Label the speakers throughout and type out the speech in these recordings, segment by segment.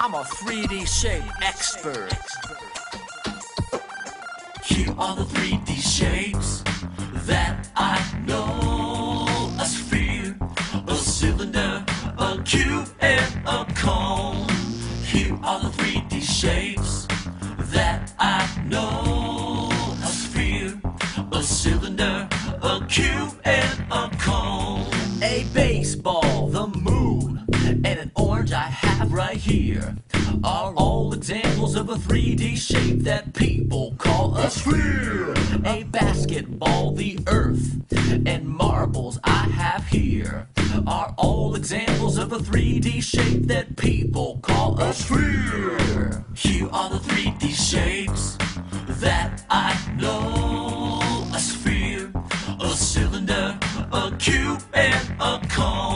Speaker 1: I'm a 3D shape expert. Here are the 3D shapes that I know. A sphere, a cylinder, a cube, and a cone. Here are the 3D shapes are all examples of a 3D shape that people call a sphere. A basketball, the earth, and marbles I have here are all examples of a 3D shape that people call a sphere. Here are the 3D shapes that I know. A sphere, a cylinder, a cube, and a cone.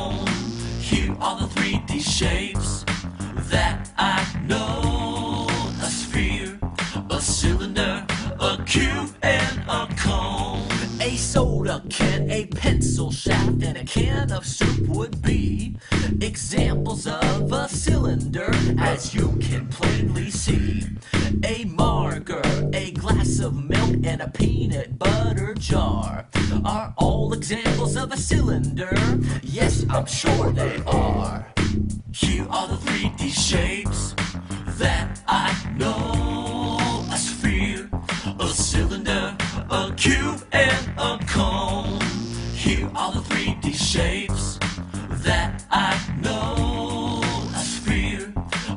Speaker 1: Soda can, a pencil shaft, and a can of soup would be examples of a cylinder, as you can plainly see. A marker, a glass of milk, and a peanut butter jar are all examples of a cylinder. Yes, I'm sure they are. Here are the 3D shapes that I know. A cone. Here are the 3D shapes that I know. A sphere,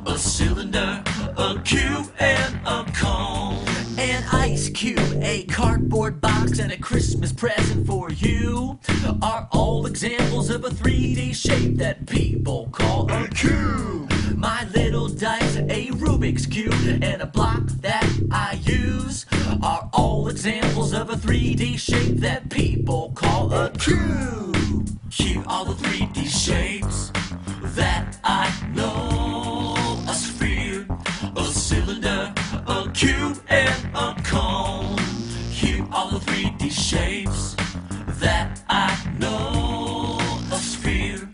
Speaker 1: a cylinder, a cube, and a cone. An ice cube, a cardboard box, and a Christmas present for you are all examples of a 3D shape that people call a cube. My little dice, a Rubik's Cube, and a block that examples of a 3D shape that people call a cube. Here are the 3D shapes that I know. A sphere, a cylinder, a cube, and a cone. Here are the 3D shapes that I know. A sphere,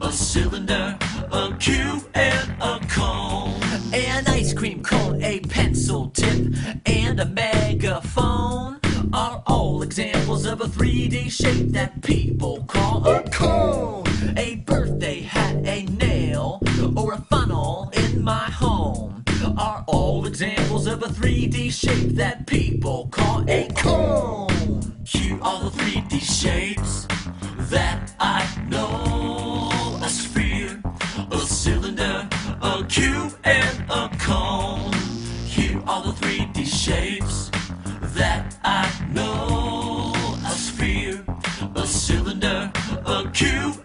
Speaker 1: a cylinder, a cube, and a cone. An ice cream cone, pencil tip, and a megaphone are all examples of a 3D shape that people call a cone. A birthday hat, a nail, or a funnel in my home are all examples of a 3D shape that people call a cone. Here are the 3D shapes that I know. A sphere, a cylinder, a cube, and a cone. Are the 3D shapes that I know. A sphere, a cylinder, a cube,